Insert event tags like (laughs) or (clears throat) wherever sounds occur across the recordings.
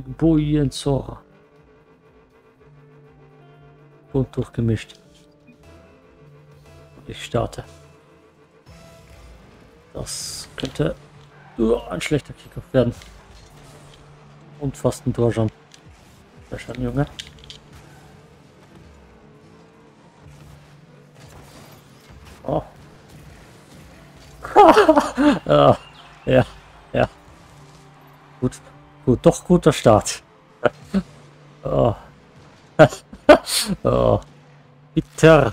Bullenzor. Bunt durchgemischt. Ich starte. Das könnte uh, ein schlechter Kickoff werden. Und fast ein Tor schon. Sehr schön, Junge. Oh. ja, (laughs) ja, doch guter Start. (laughs) oh. (laughs) oh. Bitter.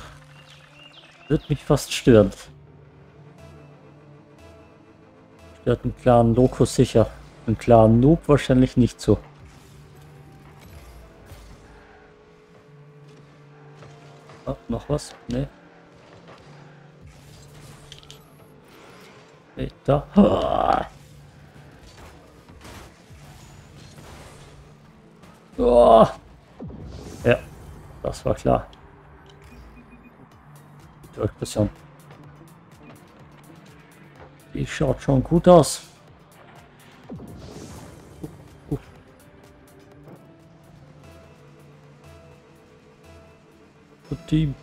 Wird mich fast stören. Stört einen klaren Loco sicher. Einen klaren Noob wahrscheinlich nicht so. Oh, noch was? Nee. Nee, da. Ja, das war klar. Die. Die schaut schon gut aus. Team.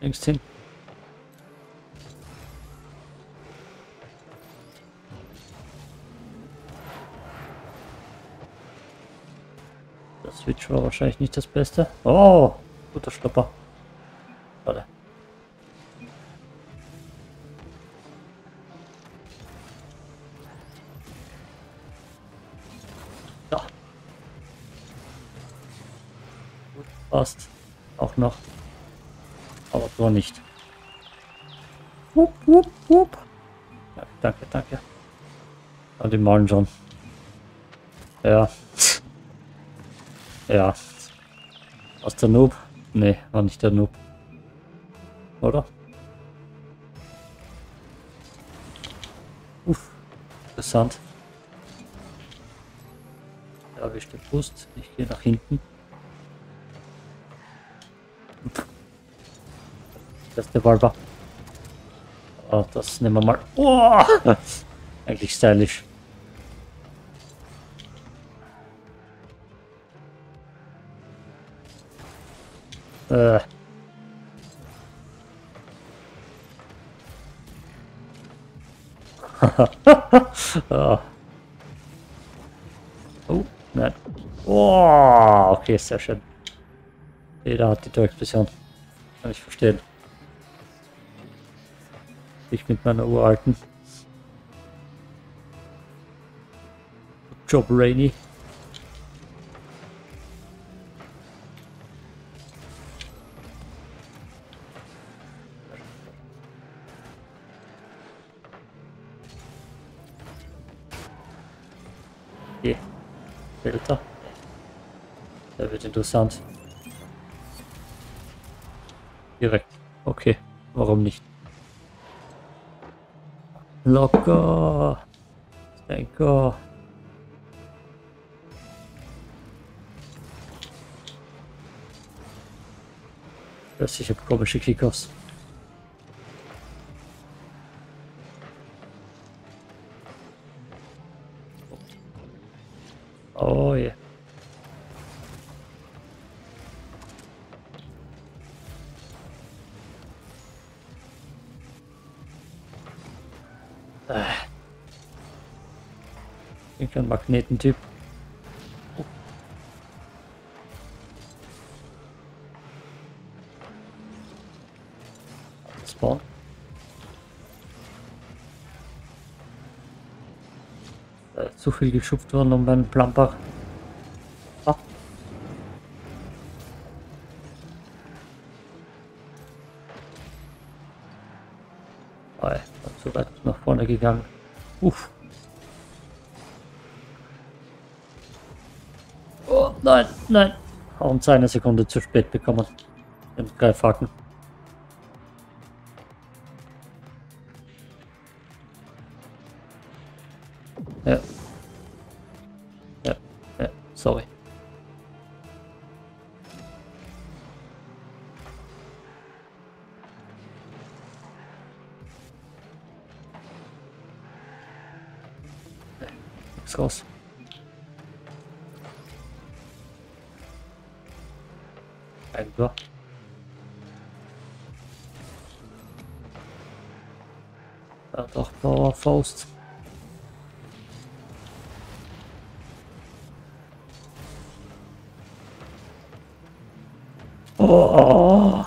Längst hin. Switch war wahrscheinlich nicht das Beste. Oh, guter Stopper. Warte. Passt. Auch noch. Aber so nicht. Wupp, wupp, wupp. Ja, danke, danke. Und die malen schon. Ja. Ja. Was der Noob? Nee, war nicht der Noob. Oder? Uff. Interessant. Ja, wie steht Brust? Ich gehe nach hinten. Das ist der Barber. Oh, das nehmen wir mal. Oh! (laughs) Eigentlich stylisch. Äh. (laughs) oh. oh, nein. Oh, okay, sehr schön. Jeder hat die Torexplosion. Kann ich verstehen. Ich mit meiner uralten. Job Rainy. Delta. Der wird interessant. Direkt. Okay. Warum nicht? Locker. Denker. Das ich habe komische Kickoffs. Oh je. Yeah. Ich ein Magnetentyp. Viel geschupft worden um meinen Plumper. Ah. Oh, zu weit nach vorne gegangen. Uff. Nein, nein. Und eine Sekunde zu spät bekommen. Den Greifhaken. Oh.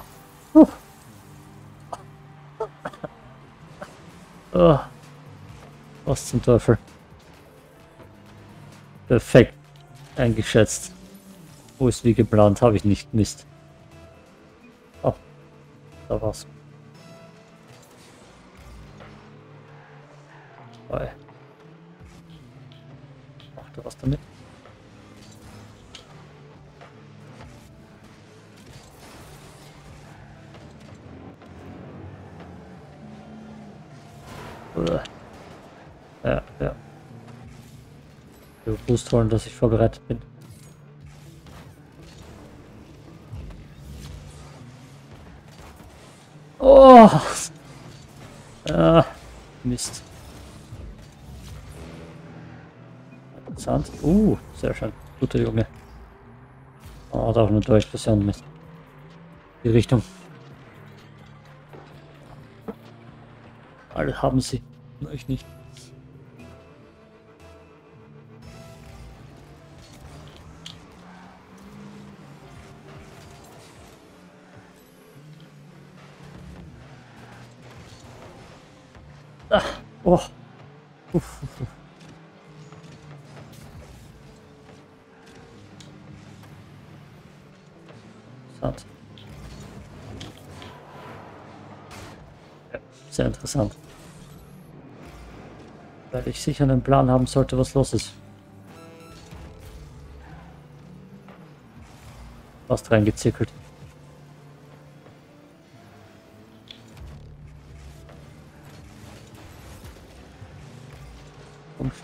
oh. Was zum Teufel. Perfekt eingeschätzt. Wo ist wie geplant, habe ich nicht. Mist. Oh, da war's. Boost holen, dass ich vorbereitet bin. Oh! Ah, Mist. Interessant. Uh, sehr schön. Guter Junge. Oh, da auch eine Durchpassion mit. Die Richtung. Alle haben sie. Nur ich nicht. Oh. Uff. Interessant. Ja, sehr interessant. Weil ich sicher einen Plan haben sollte, was los ist. Fast reingezirkelt.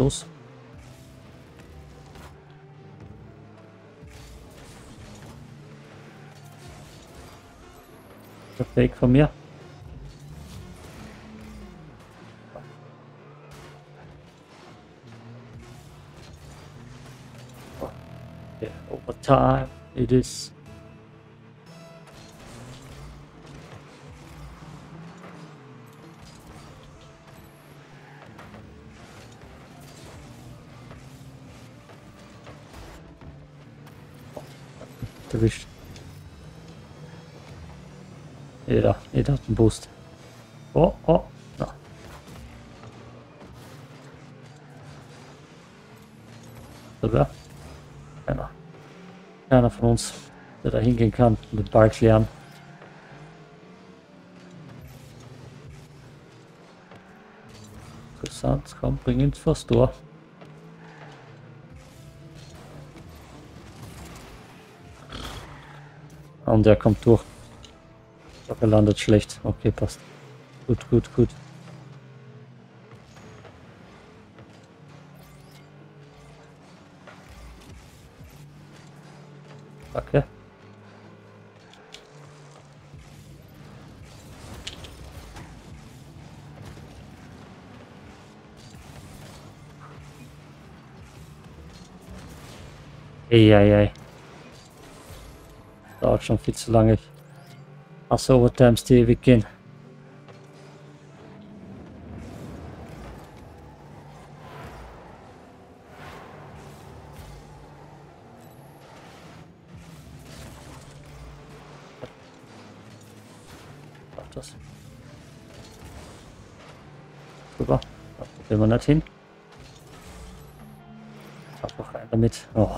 Zum Schluss. Der Fake von mir. Okay, over time it is. Erwischt. Jeder, jeder hat einen Boost. Oh, oh, na. Sogar. Keiner. Keiner von uns, der da hingehen kann und den Ball klären. Interessant, komm, bring ihn vors Tor. Und er kommt durch. Doch, er landet schlecht. Okay, passt. Gut, gut, gut. Danke. Eieiei. Dauert schon viel zu lange. Hasse Overtimes, die ewig gehen. Ach, das. Super. Da nicht hin. Einfach rein damit. Oh.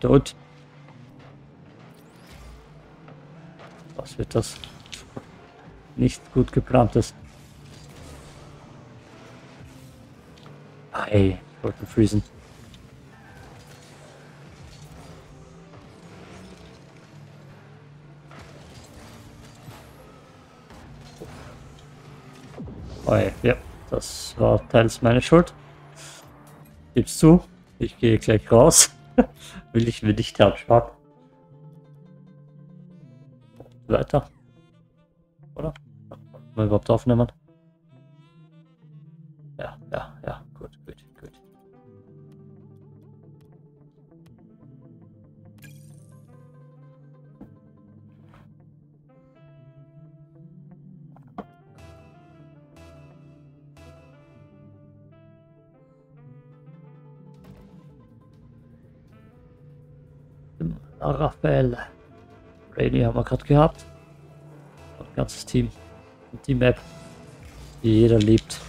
Tot. Was wird das? Nicht gut geplantes. Ei, ich wollte freezen. Ei, ja, das war teils meine Schuld. Gib's zu, ich gehe gleich raus. (laughs) Will ich mir nicht absparen. Weiter. oder? Mal überhaupt aufnehmen. Ja, ja, ja, Raphael. Rainy haben wir gerade gehabt. Ein ganzes Team. Und die Map, die jeder liebt.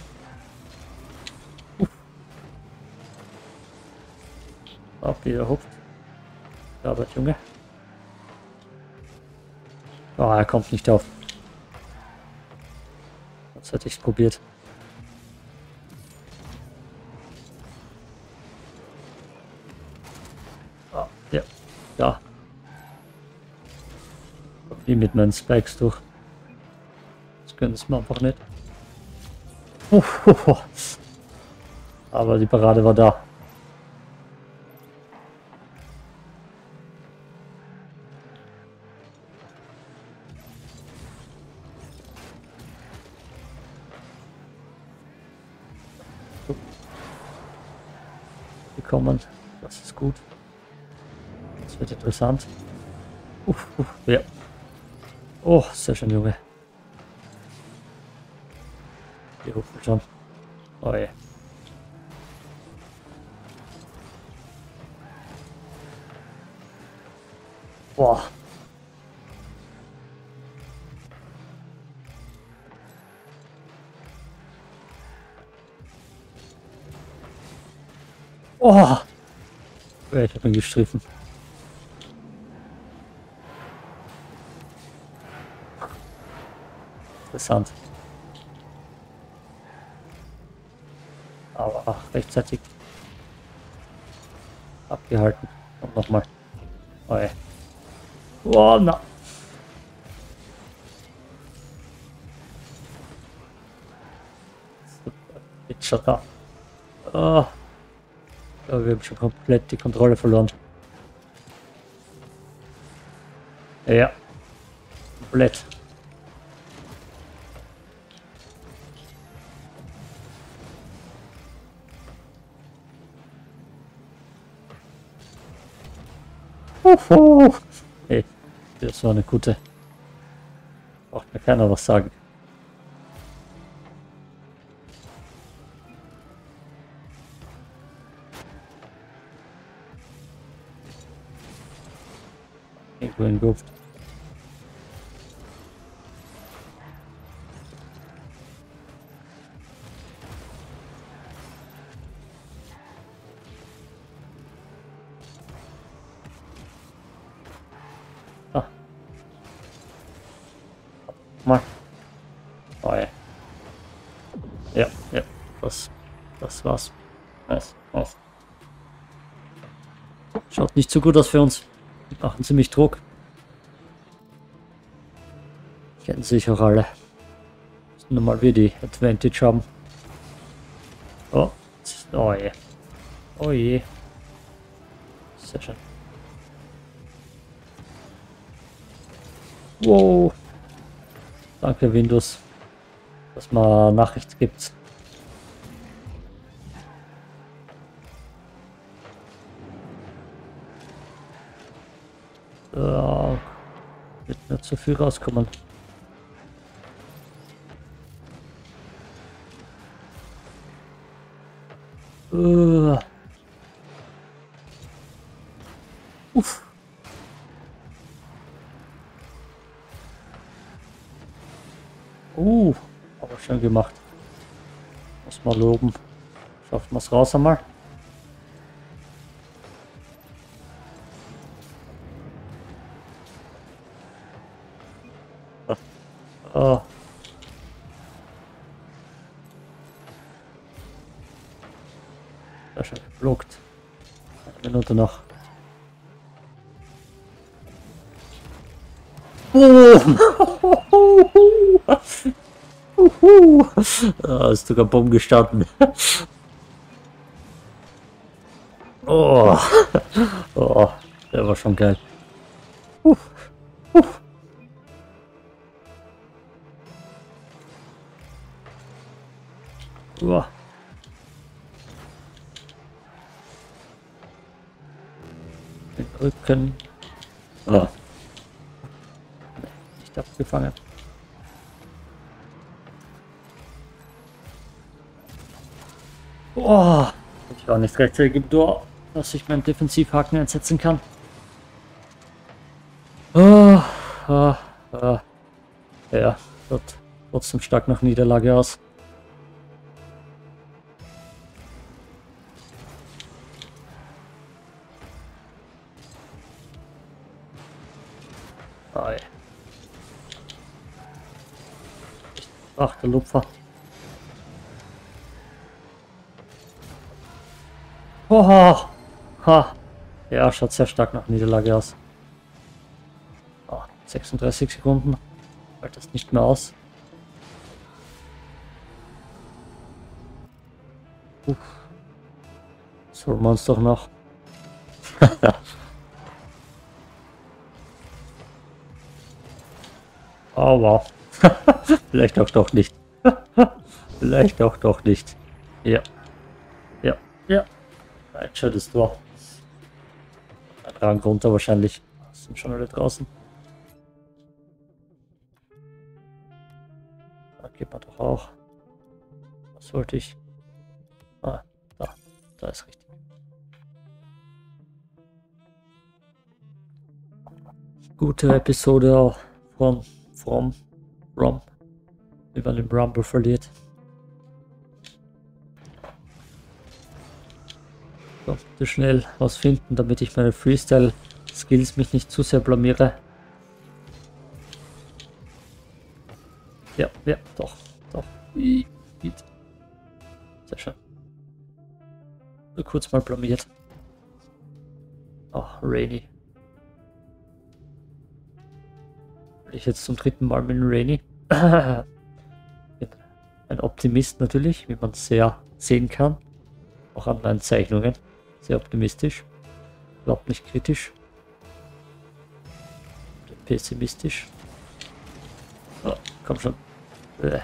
Uff. Auf wieder hupft. Arbeit, Junge. Oh, er kommt nicht auf. Das hätte ich probiert. Mit meinen Spikes durch. Das können es mir einfach nicht. Uhuhu. Aber die Parade war da. Bekommen. Das ist gut. Das wird interessant. Uff, uff, ja. Oh, sehr schön, Junge. Die rufen schon. Oh je. Boah. Oh. Ich habe ihn gestriffen. Interessant. Aber ach, rechtzeitig abgehalten. Und nochmal. Oh, ey. oh na. Jetzt schon da. Oh. Ja, wir haben schon komplett die Kontrolle verloren. Ja. Komplett. Uhu. Hey, das war eine gute. Braucht mir keiner was sagen. Irgendwo in Luft. Nicht so gut aus für uns. Die machen ziemlich Druck. Kennen sich auch alle. Müssen nur mal wir die Advantage haben. Oh, oh je. Oh je. Sehr schön. Wow. Danke Windows, dass man Nachricht gibt. Ja, wird nicht so viel rauskommen. Uh. Uff. Uh, aber schön gemacht. Muss mal loben. Schafft man es raus einmal. Oh. Sehr schön geblockt. Eine Minute noch. Boom! (laughs) Uhu. Da ist sogar Bumm gestanden. (laughs) Oh. oh, der war schon geil. Uh. Uh. Uah. Den Rücken. Oh. Nicht abgefangen. Oh, ich war nicht rechtzeitig im Tor, dass ich meinen Defensivhaken einsetzen kann. Oh, oh, oh. Ja, wird trotzdem stark nach Niederlage aus. Der Lupfer. Oh, ha. Ja, schaut sehr stark nach Niederlage aus. Oh, 36 Sekunden. Halt das nicht mehr aus. Uff. Soll man uns doch noch. (laughs) oh wow. (laughs) Vielleicht auch doch nicht. (laughs) Vielleicht auch doch nicht. Ja. Ja. Ja. Ein schönes Tor. Ein Rang runter wahrscheinlich. Sind schon alle draußen. Da geht man doch auch. Was wollte ich? Ah, da. Da ist richtig. Gute Episode auch von From Rom. Man den Rumble verliert. So, bitte schnell was finden, damit ich meine Freestyle-Skills mich nicht zu sehr blamiere. Ja, ja, doch, doch. Sehr schön. Nur kurz mal blamiert. Ach, Rainy. Ich jetzt zum dritten Mal mit Rainy. (coughs) Ein Optimist natürlich, wie man sehr sehen kann. Auch an meinen Zeichnungen. Sehr optimistisch. Überhaupt nicht kritisch. Pessimistisch. Oh, komm schon. Äh.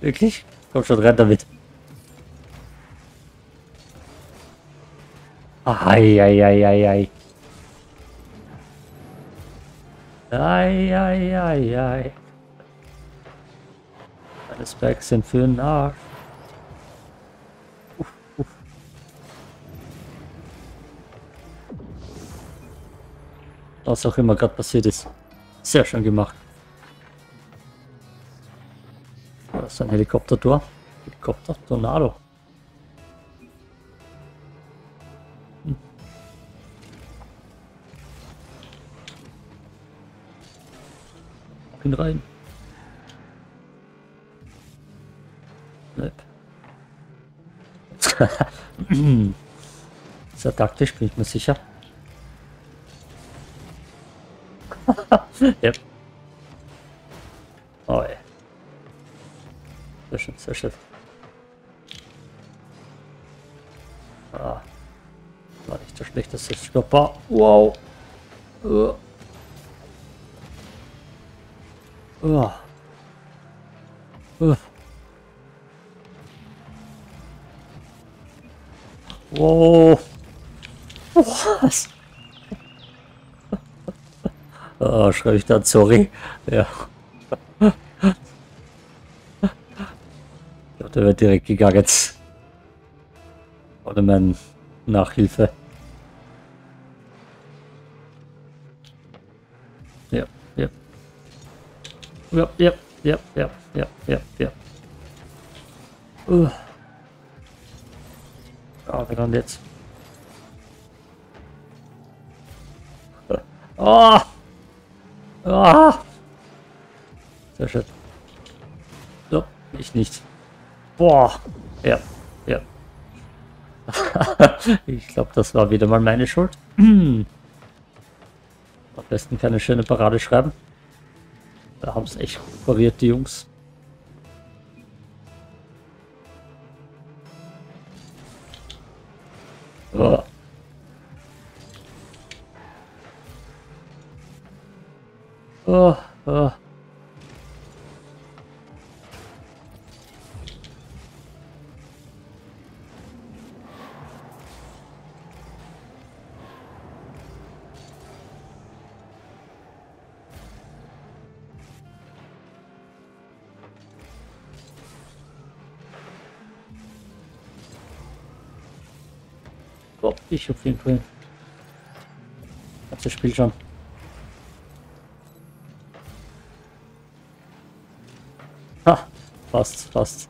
Wirklich? Komm schon, renn damit. Eieieiei. Eieiei. Meine Specs sind für den Arsch. Uff, uff. Was auch immer gerade passiert ist. Sehr schön gemacht. Ist ein Helikopter-Tor. Helikopter Tornado. Hm. Bin rein. Sehr taktisch, bin ich mir sicher. yep. Sehr schön, sehr schön. Ah. War nicht der schlechteste Stopper. Wow. Uh. Uh. Uh. Wow. Was? oh, schreibe ich dann sorry. Ja. Der wird direkt gegangen. Ohne meine Nachhilfe. Ja, ja. Ja, ja, ja, ja, ja, ja, ja. Uh. Ah, wir dann jetzt. Oh! (laughs) Oh! Sehr schön. So, ich nicht. Boah. Ja. Ja. (laughs) ich glaube, das war wieder mal meine Schuld. (clears throat) Am besten keine schöne Parade schreiben. Da haben es echt pariert, die Jungs. Oh. Oh, oh. Boah, ich auf jeden Fall. Hat das Spiel schon. Ha, fast, fast.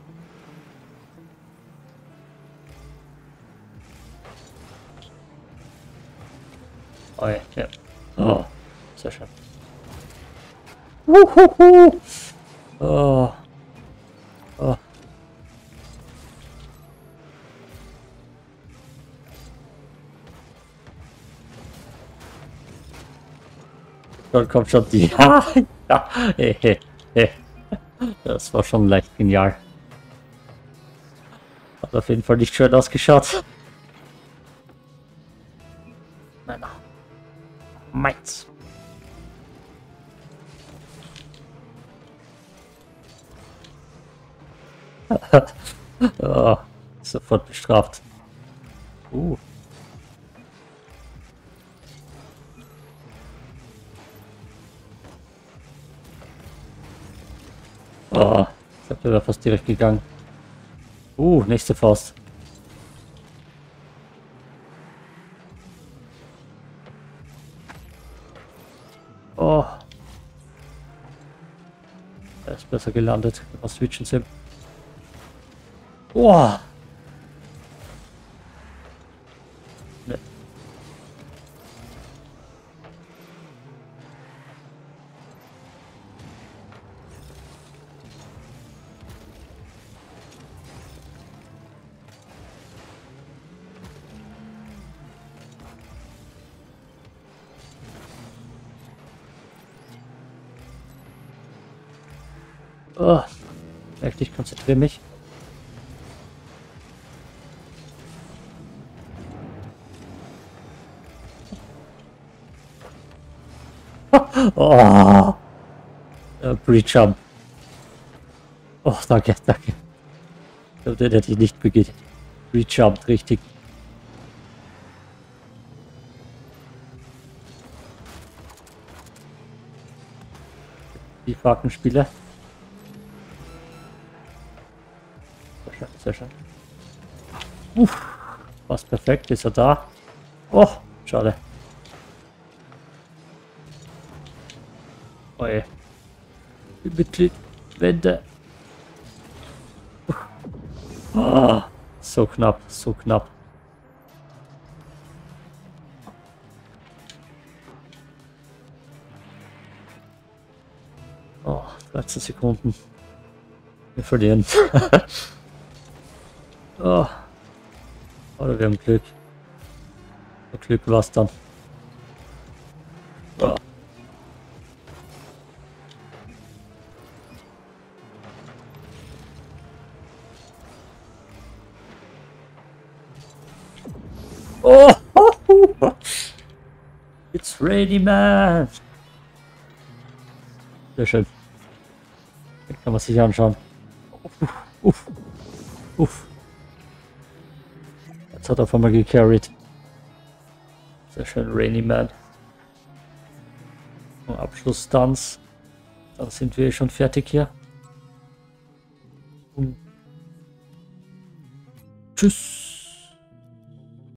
Oh ja, ja. Oh, sehr schön. Uhuhu. Oh. Dann kommt schon die. (laughs) ja, he. Das war schon leicht genial. Hat auf jeden Fall nicht schön ausgeschaut. Männer. Meins. (laughs) oh, sofort bestraft. Uh. Wäre fast direkt gegangen. Uh, nächste Faust. Oh. Er ist besser gelandet. Was switchen Sim. Oh. Konzentriere mich. (laughs) Oh. Äh, Pre-Jump. Oh, danke, danke. Ich glaube, den hätte ich nicht begeht. Pre-Jump, richtig. Die Fakenspieler. Schön, sehr schön. Uff, fast perfekt, ist er da. Oh, schade. Oh ey. Mitglied, Wände. Oh, so knapp, so knapp. Oh, 13 Sekunden. Wir verlieren. (laughs) oh. Oder wir haben Glück. Glück war's dann. Oh. Oh! (laughs) It's ready, man! Sehr schön. Den kann man sich anschauen. Uff, uff. Jetzt hat er auf einmal gecarried. Sehr schön, Rainy Man. Abschlussstunts. Dann sind wir schon fertig hier. Und tschüss.